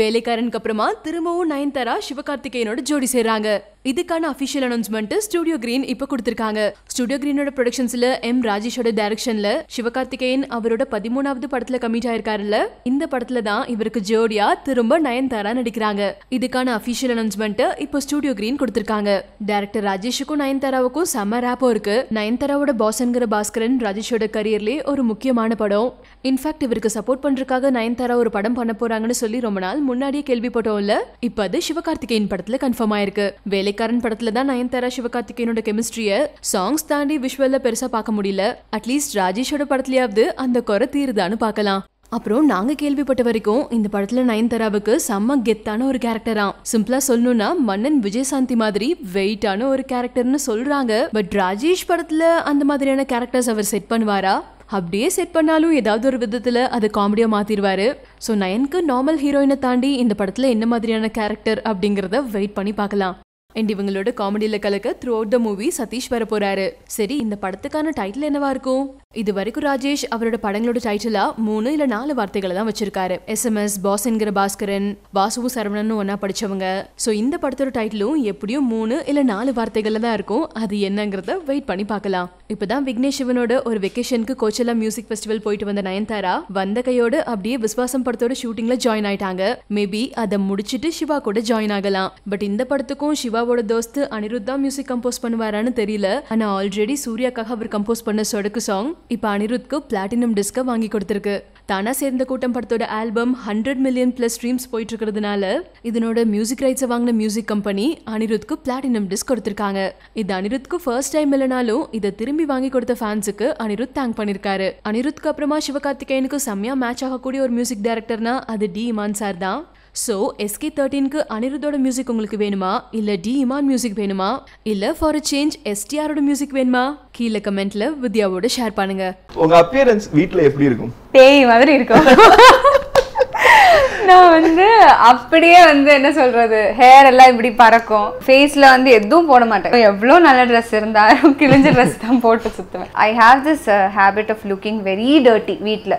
வேலைக்காரனுக்கு அப்புறமா திரும்பவும் நயன்தாரா சிவகார்த்திகேயனோட ஜோடி சேர்றாங்க. இதுக்கான அஃபிஷியல் அனௌன்ஸ்மெண்ட் ஸ்டுடியோ கிரீன் இப்ப கொடுத்திருக்காங்க. ஸ்டுடியோ கிரீனோட ப்ரொடக்ஷன்ஸ்ல எம் ராஜேஷோட டைரக்ஷன்ல சிவகார்த்திகேயன் அவரோட பதிமூணாவது படத்துல கமிட் ஆயிருக்காருல்ல? இந்த படத்துல தான் இவருக்கு ஜோடியா திரும்ப நயன்தாரா நடிக்கிறாங்க. இதுக்கான அஃபிஷியல் அனௌன்ஸ்மெண்ட் இப்போ ஸ்டுடியோ கிரீன் கொடுத்திருக்காங்க. டைரக்டர் ராஜேஷுக்கும் நயன்தாராவுக்கும் செம ரேப்போ இருக்கு. நயன்தாராவோட பாஸ்ங்கிற பாஸ்கரன் ராஜேஷோட கரியர்லயே ஒரு முக்கியமான படம். இன்ஃபேக்ட் இவருக்கு சப்போர்ட் பண்றதுக்காக நயன்தாரா ஒரு படம் பண்ண போறாங்கன்னு சொல்லி ரொம்ப நாள் முன்னாடியே கேள்விப்பட்டோம்ல? இப்ப அது சிவகார்த்திகேயன் படத்துல கன்ஃபார்ம் ஆயிருக்கு. வேலைக்காரன் படத்துல தான் நயன்தாரா சிவகார்த்திகேயனோட கெமிஸ்ட்ரிய சாங்ஸ் தாண்டி விஷுவல்ல பெருசா பார்க்க முடியல. அட்லீஸ்ட் ராஜேஷோட படத்துலயாவது அந்த குறை தீருதான்னு பார்க்கலாம். அப்புறம் நாங்க கேள்விப்பட்ட வரைக்கும் இந்த படத்துல நயன்தாராவுக்கு செம்ம கெத்தான ஒரு கேரக்டரா சிம்பிளா சொல்லணும்னா மன்னன் விஜயசாந்தி மாதிரி வெயிட்டான ஒரு கேரக்டர்னு சொல்றாங்க. பட் ராஜேஷ் படத்துல அந்த மாதிரியான கேரக்டர்ஸ் அவர் செட் பண்ணுவாரா? அப்படியே செட் பண்ணாலும் ஏதாவது ஒரு விதத்துல அதை காமெடியா மாற்றிடுவாரு ஸோ நயனுக்கு நார்மல் ஹீரோயினை தாண்டி இந்த படத்துல என்ன மாதிரியான கேரக்டர் அப்படிங்கறத வெயிட் பண்ணி பார்க்கலாம். அண்ட் இவங்களோட காமெடியில கலக்க throughout the movie Sathish வர போறாரு. சரி இந்த படத்துக்கான டைட்டில் என்னவா இருக்கும்? இது வரைக்கும் ராஜேஷ் அவரோட படங்களோட டைட்டிலா மூணு இல்ல நாலு வார்த்தைகளை தான் வச்சிருக்காரு. எஸ்எம்எஸ் பாஸ் என்கிற பாஸ்கரன் வாசுவும் சரவணனும் ஒன்னா படிச்சவங்க. ஸோ இந்த படத்தோட டைட்டிலும் எப்படியும் மூணு இல்ல நாலு வார்த்தைகள்ல தான் இருக்கும். அது என்னங்கிறத வெயிட் பண்ணி பார்க்கலாம். இப்பதான் விக்னேஷ் சிவனோட ஒரு வெக்கேஷனுக்கு கோச்சலா மியூசிக் ஃபெஸ்டிவல் போயிட்டு வந்த நயன்தாரா வந்த கையோட அப்படியே விஸ்வாசம் படத்தோட ஷூட்டிங்ல ஜாயின் ஆயிட்டாங்க. மேபி அதை முடிச்சிட்டு சிவா கூட ஜாயின் ஆகலாம். பட் இந்த படத்துக்கும் சிவாவோட தோஸ்து அனிருத் தான் மியூசிக் கம்போஸ் பண்ணுவாரான்னு தெரியல. ஆனா ஆல்ரெடி சூர்யாக்காக அவர் கம்போஸ் பண்ண சொடக்கு சாங் இப்ப அனிருத்க்கு பிளாட்டினம் டிஸ்க வாங்கி கொடுத்திருக்கு. தானா சேர்ந்த கூட்டம் படத்தோட album hundred million plus streams போயிட்டு இருக்கிறதுனால இதனோட மியூசிக் ரைட்ஸை வாங்கின மியூசிக் கம்பெனி அனிருத்க்கு பிளாட்டினம் டிஸ்க் கொடுத்திருக்காங்க. இது அனிருத்க்கு ஃபர்ஸ்ட் டைம் இல்லைனாலும் இதை திரும்பி வாங்கி கொடுத்த ஃபேன்ஸுக்கு அனிருத் தேங்க் பண்ணிருக்காரு. அனிருத்க்கு அப்புறமா சிவகார்த்திகேயனுக்கு செம்மையா மேட்ச் ஆகக்கூடிய ஒரு மியூசிக் டைரக்டர்னா அது டி இமான் சார் தான். ஸோ எஸ்கே தேர்ட்டீனுக்கு அனிருத்தோட மியூசிக் உங்களுக்கு வேணுமா? இல்லை டி இமான் மியூசிக் வேணுமா? இல்லை ஃபார் அ சேஞ்ச் எஸ்டிஆரோட மியூசிக் வேணுமா? கீழே கமெண்ட்ல வித்யாவோட ஷேர் பண்ணுங்க. உங்க அப்பியரன்ஸ் வீட்ல எப்படி இருக்கும்? பேய் மாதிரி இருக்கும். நான் வந்து அப்படியே வந்து என்ன சொல்றது? ஹேர் எல்லாம் இப்படி பறக்கும். ஃபேஸ்ல வந்து எதுவும் போட மாட்டேன். எவ்வளோ நல்ல ட்ரெஸ் இருந்தாலும் கிழிஞ்ச ட்ரெஸ் தான் போட்டு சுத்துவேன். I have this habit of looking very dirty வீட்டில்